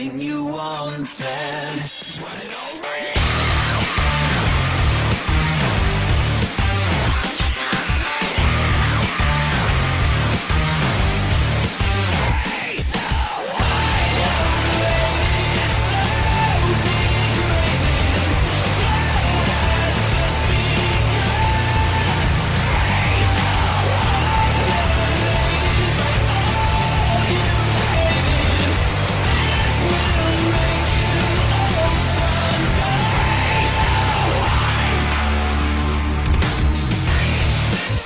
everything you wanted. Want it all right.